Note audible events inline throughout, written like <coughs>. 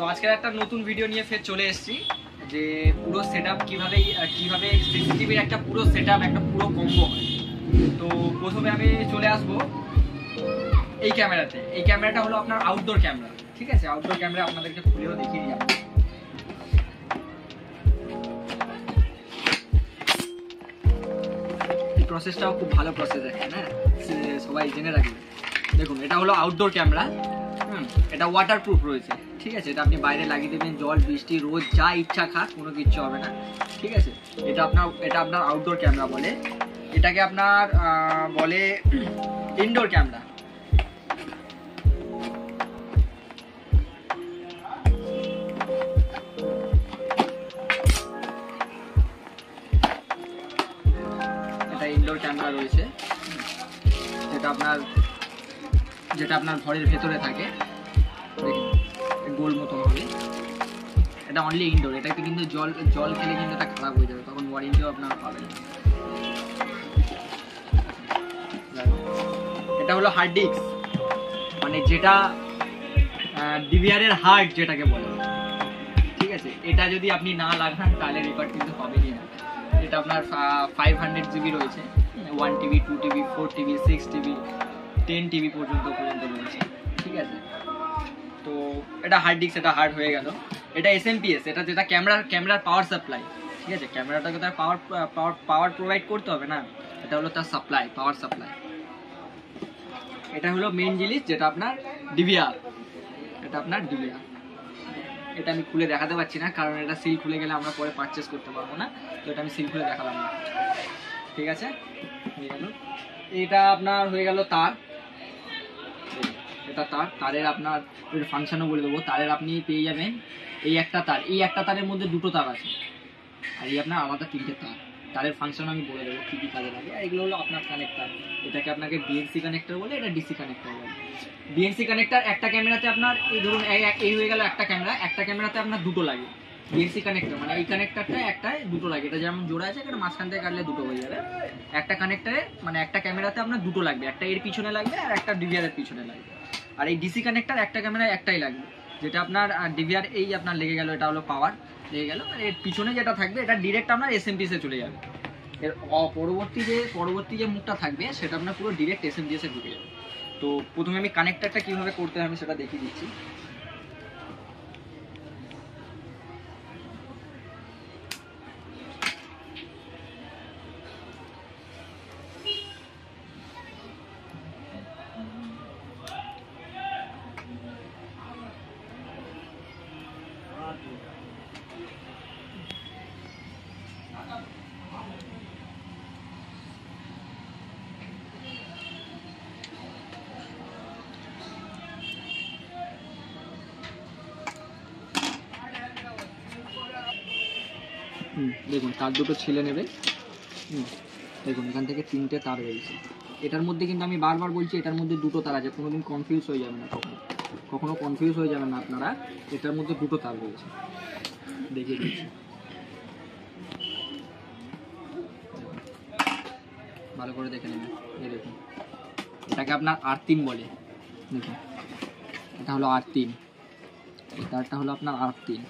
তো আজকের একটা নতুন ভিডিও নিয়ে ফের চলে এসেছি, যে পুরো সেট আপ কীভাবে কীভাবে সিসিটিভির একটা পুরো সেট একটা পুরো কম্বো হয়। তো প্রথমে আমি চলে আসব এই ক্যামেরাতে এই ক্যামেরাটা হলো আপনার আউটডোর ক্যামেরা ঠিক আছে? আউটডোর ক্যামেরা আপনাদেরকে খুলেও দেখিয়ে দিই প্রসেসটাও খুব ভালো প্রসেস এখানে হ্যাঁ? সবাই জেনে রাখবে। দেখুন, এটা হলো আউটডোর ক্যামেরা হুম? এটা ওয়াটার প্রুফ রয়েছে। ঠিক আছে, এটা আপনি বাইরে লাগিয়ে দেবেন, জল, বৃষ্টি, রোদ, যা ইচ্ছা খাক, কোনো কিচ্ছু হবে না। ঠিক আছে? এটা আপনার এটা আপনার আউটডোর ক্যামেরা বলে। এটাকে আপনার বলে ইনডোর ক্যামেরা এটা ইনডোর রয়েছে। যেটা আপনার যেটা আপনার ঘরের ভেতরে থাকে। গোল মতো হবে। এটা অনলি ইনডোর এটাতে কিন্তু জল জল খেলে কিন্তু এটা খারাপ হয়ে যাবে, তখন ওয়ারেন্টিও আপনার পাবেন। এটা হলো হার্ড ডিস্ক মানে যেটা ডিভিআর এর হার্ট যেটাকে বলে। ঠিক আছে? এটা যদি আপনি না লাগান, তাহলে রেকর্ড কিন্তু পাবেনই না। এটা আপনার ফাইভ হান্ড্রেড জিবি রয়েছে। One TB two TB four TB six TB ten TB পর্যন্ত পর্যন্ত। এটা হার্ড ডিস্ক এটা হার্ড হয়ে গেল। এটা এস এসএমপিএস এটা যেটা ক্যামেরা ক্যামেরার পাওয়ার সাপ্লাই ঠিক আছে? ক্যামেরাটাকে তার পাওয়ার পাওয়ার পাওয়ার প্রোভাইড করতে হবে না। এটা হলো তার সাপ্লাই পাওয়ার সাপ্লাই এটা হলো মেন জিনিস যেটা আপনার ডিভিআর এটা আপনার ডিভিআর এটা আমি খুলে দেখাতে পারছি না, কারণ এটা সিল খুলে গেলে আমরা পরে পারচেস করতে পারব না, তো এটা আমি সিল খুলে দেখালাম না। ঠিক আছে? হয়ে গেল। এটা আপনার হয়ে গেল তার। এটা তার, তারের আপনার ফাংশনও বলে দেবো। তারের আপনি পেয়ে যাবেন এই একটা তার। এই একটা তারের মধ্যে দুটো তার আছে। আর এই আপনার আলাদা তিনটে তার। তারের ফাংশন আমি বলে দেবো কী কী কাজে লাগে। আর এগুলো হলো আপনার কানেক্টার এটাকে আপনাকে বিএনসি কানেক্টর বলে, এটা ডিসি কানেক্টর বলে। বিএনসি কানেক্টর একটা ক্যামেরাতে আপনার, এই ধরুন, এই হয়ে গেল একটা ক্যামেরা একটা ক্যামেরাতে আপনার দুটো লাগে। বিএনসি কানেক্টর মানে এই কানেক্টরটা একটায় দুটো লাগে। এটা যেমন জোড়া আছে এটা মাঝখান থেকে কাটলে দুটো হয়ে যাবে। একটা কানেক্টরে মানে একটা ক্যামেরাতে আপনার দুটো লাগবে। একটা এর পিছনে লাগবে আর একটা ডিভিআর এর পিছনে লাগবে। আর এই ডিসি কানেক্টার একটা ক্যামেরায় একটাই লাগবে। যেটা আপনার ডিভিআর এই আপনার লেগে গেল, এটা হলো পাওয়ার লেগে গেল। এর পিছনে যেটা থাকবে, এটা ডিরেক্ট আপনার এসএমপিএস এ চলে যাবে। এর পরবর্তী যে পরবর্তী যে মুখটা থাকবে, সেটা আপনার পুরো ডিরেক্ট এসএমপিএস ঢুকে যাবে। তো প্রথমে আমি কানেক্টারটা কীভাবে করতে হবে সেটা দেখিয়ে দিচ্ছি। দেখুন, তার দুটো ছিলে নেবে। দেখুন, এখান থেকে তিনটে তার রয়েছে। এটার মধ্যে কিন্তু আমি বারবার বলছি, এটার মধ্যে দুটো তার আছে, কোনোদিন কনফিউজ হয়ে যাবে না কখনো। কখনো কনফিউজ হয়ে যাবে না আপনারা, এটার মধ্যে দুটো তার রয়েছে। দেখিয়ে দিচ্ছি। ভালো করে দেখে নেবেন। এই দেখুন, এটাকে আপনার আর্তিন বলে। দেখুন, এটা হলো আর্তিন। এই তারটা হলো আপনার আর্তিন।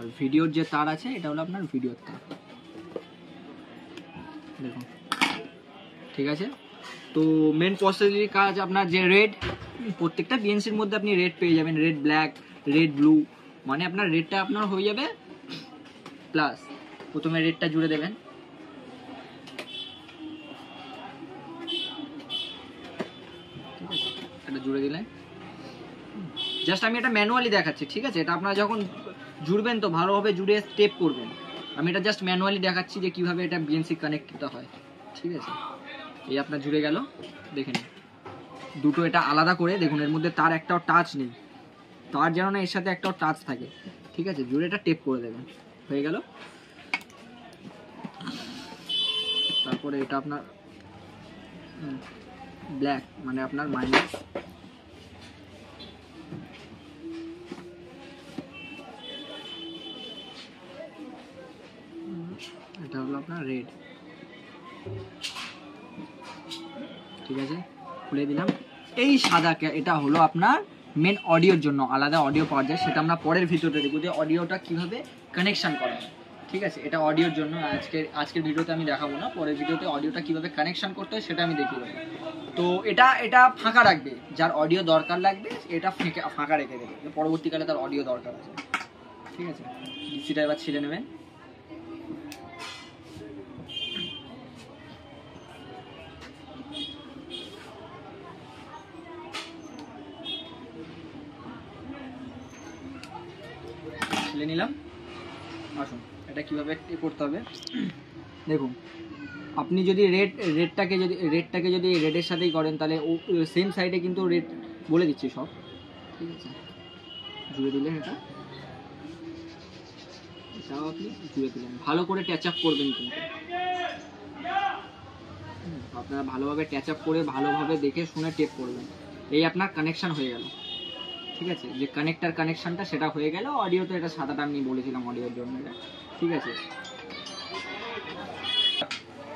আর ভিডিওর যে তার আছে, এটা হলো আপনার ভিডিওর তার। দেখুন। ঠিক আছে? তো মেন প্রসেসের কাজ আপনার যে রেড প্রত্যেকটা বিএনসির মধ্যে আপনি রেড পেয়ে যাবেন। রেড ব্ল্যাক রেড ব্লু মানে আপনার রেডটা আপনার হয়ে যাবে প্লাস প্রথমে রেডটা জুড়ে দেবেন। এটা জুড়ে দিলেন। জাস্ট আমি এটা ম্যানুয়ালি দেখাচ্ছি, ঠিক আছে? এটা আপনারা যখন জুড়বেন তো, ভালোভাবে জুড়ে স্টেপ করবেন। আমি এটা জাস্ট ম্যানুয়ালি দেখাচ্ছি যে কীভাবে এটা বিএনসি কানেক্টটা হয়। ঠিক আছে? এই আপনার জুড়ে গেল, দেখে নিন। দুটো এটা আলাদা করে, দেখুন, এর মধ্যে তার একটাও টাচ নেই। তার যেন না এর সাথে একটাও টাচ থাকে। ঠিক আছে? জুড়ে এটা টেপ করে দেবেন। হয়ে গেল? তারপরে এটা আপনার ব্ল্যাক মানে আপনার মাইনাস এটা হলো আপনার রেড ঠিক আছে? খুলে দিলাম। এই সাদা এটা হলো আপনার মেন অডিওর জন্য। আলাদা অডিও পাওয়া যায়। সেটা আমরা পরের ভিডিওতে দেখব যে অডিওটা কীভাবে কানেকশন করা। হয় ঠিক আছে? এটা অডিওর জন্য আজকের আজকের ভিডিওতে আমি দেখাবো না। পরের ভিডিওতে অডিওটা কীভাবে কানেকশন করতে হয় সেটা আমি দেখিয়ে দেবো তো এটা এটা ফাঁকা রাখবে। যার অডিও দরকার লাগবে, এটা ফেঁকে রেখে দেবে। পরবর্তীকালে তার অডিও দরকার আছে। ঠিক আছে? ডিসিটা এবার ছিলে নেবেন। নিলাম। আসুন, এটা কীভাবে করতে হবে? দেখুন, আপনি যদি রেড রেডটাকে যদি রেডটাকে যদি রেডের সাথেই করেন, তাহলে ও সেম সাইডে কিন্তু রেড বলে দিচ্ছি সব। ঠিক আছে? জুড়ে দিলেন এটা। এটাও আপনি জুড়ে দিলেন। ভালো করে ট্যাচ আপ করবেন কিন্তু। আপনারা ভালোভাবে ট্যাচ আপ করে ভালোভাবে দেখে শুনে টেপ করবেন। এই আপনার কানেকশন হয়ে গেল। ঠিক আছে? যে কানেক্টার কানেকশানটা সেটা হয়ে গেল অডিওতে এটা সাদাটা আমি বলেছিলাম অডিওর জন্য ঠিক আছে?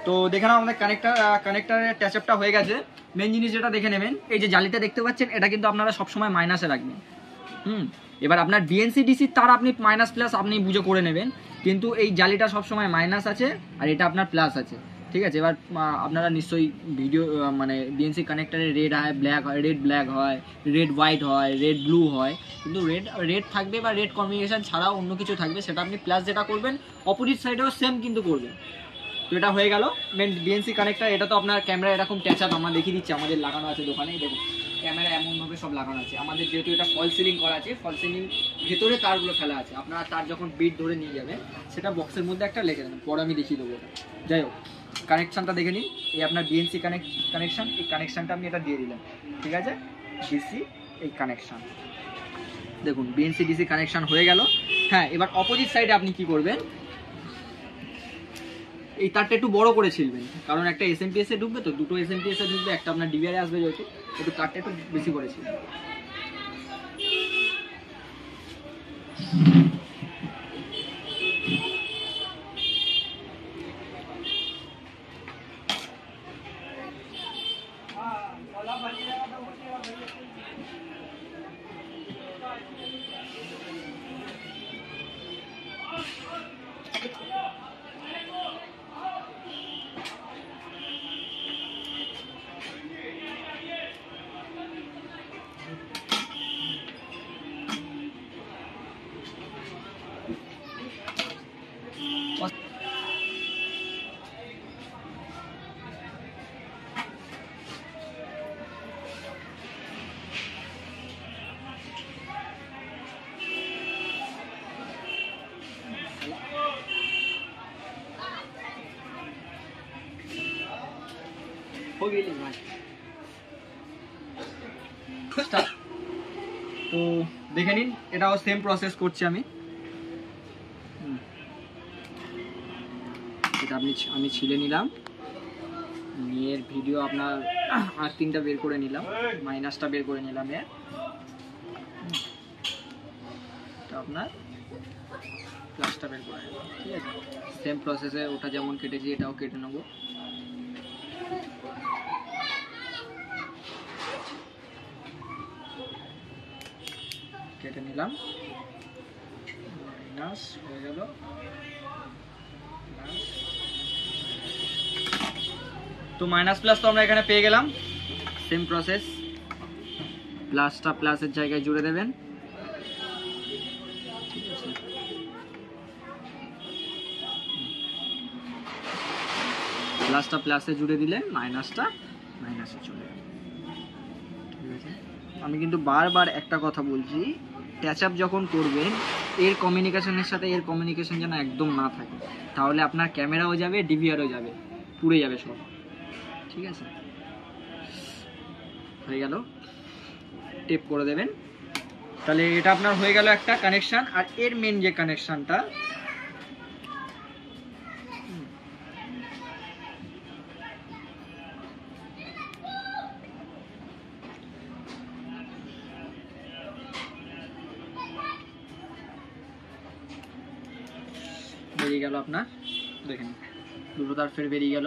তো দেখে নাও আমাদের কানেক্টার কানেক্টারের ট্যাচ আপটা হয়ে গেছে। মেন জিনিস যেটা দেখে নেবেন, এই যে জালিটা দেখতে পাচ্ছেন, এটা কিন্তু আপনারা সবসময় মাইনাসে রাখবেন। হুম? এবার আপনার ডিএনসি ডিসি তার আপনি মাইনাস প্লাস আপনি বুঝে করে নেবেন। কিন্তু এই জালিটা সবসময় মাইনাস আছে, আর এটা আপনার প্লাস আছে। ঠিক আছে? এবার আপনারা নিশ্চয়ই ভিডিও মানে ডিএনসি কানেক্টারে রেড হয় ব্ল্যাক হয় রেড ব্ল্যাক হয় রেড হোয়াইট হয় রেড ব্লু হয়। কিন্তু রেড রেড থাকবে বা রেড কম্বিনেশন ছাড়াও অন্য কিছু থাকবে, সেটা আপনি প্লাস যেটা করবেন অপোজিট সাইডেও সেম কিন্তু করবেন। তো এটা হয়ে গেল। মেন বিএনসি কানেক্টার এটা তো আপনার ক্যামেরা এরকম ট্যাচ আপ আমরা দেখিয়ে দিচ্ছি, আমাদের লাগানো আছে দোকানে। দেখুন ক্যামেরা এমনভাবে সব লাগানো আছে। আমাদের যেহেতু এটা ফল সিলিং করা আছে ফল সিলিং ভেতরে তারগুলো ফেলা আছে। আপনারা তার যখন বিট ধরে নিয়ে যাবেন, সেটা বক্সের মধ্যে একটা লেগে দেবেন। পরে আমি দেখিয়ে দেবো ওটা। যাই হোক। কানেকশানটা দেখে নিন। এই আপনার বিএনসি কানেক্ট কানেকশান এই কানেকশানটা আমি এটা দিয়ে দিলাম ঠিক আছে? ডিসি এই কানেকশান দেখুন বিএনসি ডিসি কানেকশন হয়ে গেল। হ্যাঁ এবার অপোজিট সাইডে আপনি কি করবেন? এই তারটা একটু বড় করে ছিলবেন। কারণ একটা এস এ ঢুকবে তো, দুটো এস এ ঢুকবে, একটা আপনার ডিবিআর আসবে যেহেতু, একটু তারটা একটু বেশি করে ছিলবেন। Vamos. তো দেখে নিন, এটাও সেম প্রসেস করছি আমি। এটা আপনি আমি ছিলে নিলাম। নিয়ে এর ভিডিও আপনার আর তিনটা বের করে নিলাম। মাইনাসটা বের করে নিলাম এর। আপনার প্লাসটা বের করে নিলাম। ঠিক আছে? সেম প্রসেসে ওটা যেমন কেটেছি, এটাও কেটে নেব। কেটে নিলাম। মাইনাস হয়ে গেল। তো মাইনাস প্লাস তো আমরা এখানে পেয়ে গেলাম। সেম প্রসেস প্লাসটা প্লাসের জায়গায় জুড়ে দেবেন। প্লাসটা প্লাসে জুড়ে দিলে মাইনাসটা মাইনাসে চলে যাবে। ঠিক আছে। আমি কিন্তু বারবার একটা কথা বলছি। ট্যাচ আপ যখন করবেন এর কমিউনিকেশনের সাথে এর কমিউনিকেশন যেন একদম না থাকে। তাহলে আপনার ক্যামেরাও যাবে ডিভিআরও যাবে, পুড়ে যাবে সব। ঠিক আছে? হয়ে গেল। টেপ করে দেবেন। তাহলে এটা আপনার হয়ে গেল একটা কানেকশান আর এর মেন যে কানেকশনটা বেরিয়ে গেল আপনার, দেখেন, দুটো তারফের বেরিয়ে গেল।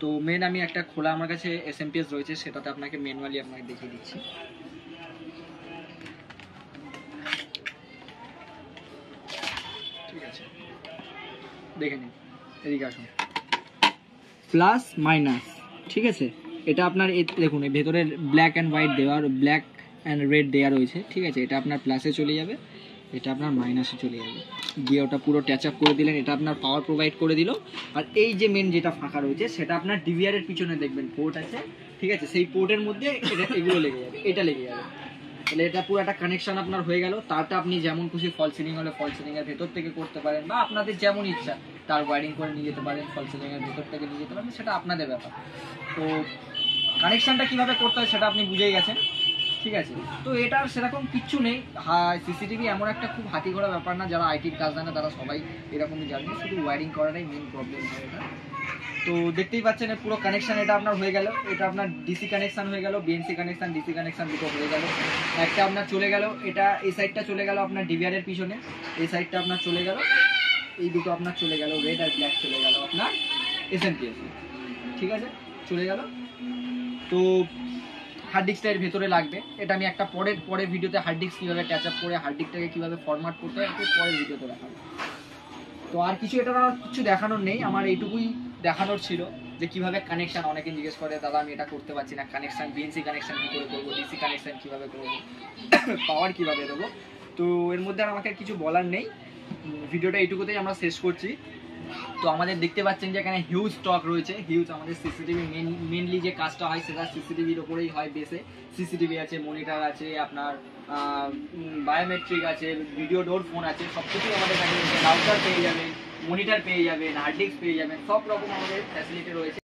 তো মেন আমি একটা খোলা আমার কাছে এস এম পিএস রয়েছে, সেটাতে আপনাকে ম্যানুয়ালি আপনাকে দেখিয়ে দিচ্ছি। দেখে নিন, এদিকে আসুন। প্লাস মাইনাস ঠিক আছে? এটা আপনার দেখুন ভেতরে ব্ল্যাক অ্যান্ড হোয়াইট দেওয়া ব্ল্যাক অ্যান্ড রেড দেওয়া রয়েছে, ঠিক আছে? এটা আপনার প্লাসে চলে যাবে, এটা আপনার মাইনাসে চলে যাবে। গিয়ে ওটা পুরো ট্যাচ আপ করে দিলেন, এটা আপনার পাওয়ার প্রোভাইড করে দিল। আর এই যে মেন যেটা ফাঁকা রয়েছে, সেটা আপনার ডিভিআর এর পিছনে দেখবেন পোর্ট আছে, ঠিক আছে? সেই পোর্টের মধ্যে এগুলো লেগে যাবে, এটা লেগে যাবে। তাহলে এটা পুরো একটা কানেকশন আপনার হয়ে গেল, তারটা আপনি যেমন খুশি ফল সিলিং হলে ফল সিলিং এর ভেতর থেকে করতে পারেন, বা আপনাদের যেমন ইচ্ছা, তার ওয়ারিং করে নিয়ে যেতে পারেন ফল সিলিং এর ভেতর থেকে নিয়ে যেতে পারেন, সেটা আপনাদের ব্যাপার। তো কানেকশনটা কীভাবে করতে হয় সেটা আপনি বুঝেই গেছেন। ঠিক আছে। তো এটার সেরকম কিচ্ছু নেই। সিসিটিভি এমন একটা খুব হাতি করা ব্যাপার না, যারা আইটির কাজ জানে, তারা সবাই এরকমই জানে। শুধু ওয়ারিং করাটাই মেন প্রবলেম এটা। তো দেখতেই পাচ্ছেন পুরো কানেকশান এটা আপনার হয়ে গেল। এটা আপনার ডিসি কানেকশান হয়ে গেল বিএনসি কানেকশান ডিসি কানেকশান দুটো হয়ে গেল। একটা আপনার চলে গেল, এটা এই সাইডটা চলে গেল আপনার ডিভিআর এর পিছনে। এই সাইডটা আপনার চলে গেল, এই দুটো আপনার চলে গেল রেড আর ব্ল্যাক চলে গেল আপনার এসএমপিএস ঠিক আছে? চলে গেল। তো হার্ড ডিস্কটা এর ভেতরে লাগবে। এটা আমি একটা পরের পরের ভিডিওতে হার্ড ডিস্ক কীভাবে ট্যাচ আপ করে হার্ড ডিস্কটাকে কীভাবে ফরম্যাট করতে হয় পরের ভিডিওতে দেখাবো। তো আর কিছু এটা কিছু দেখানোর নেই, আমার এইটুকুই দেখানোর ছিল, যে কীভাবে কানেকশন অনেকে জিজ্ঞেস করে, দাদা, আমি এটা করতে পারছি না কানেকশন বিএনসি কানেকশন কী করে করব ডিসি কানেকশন কীভাবে করব <coughs> পাওয়ার কীভাবে দেবো? তো এর মধ্যে আর আমাকে কিছু বলার নেই। ভিডিওটা এইটুকুতেই আমরা শেষ করছি। তো আমাদের দেখতে পাচ্ছেন যে এখানে হিউজ স্টক রয়েছে। হিউজ আমাদের সিসিটিভি মেন মেনলি যে কাজটা হয় সেটা সিসিটিভির ওপরেই হয় বেসে সিসিটিভি আছে মনিটার আছে, আপনার বায়োমেট্রিক আছে ভিডিও ডোর ফোন আছে সব কিছুই আমাদের কাছে রাউটার পেয়ে যাবেন মনিটার পেয়ে যাবেন হার্ড ডিস্ক পেয়ে যাবেন সব রকম আমাদের ফ্যাসিলিটি রয়েছে।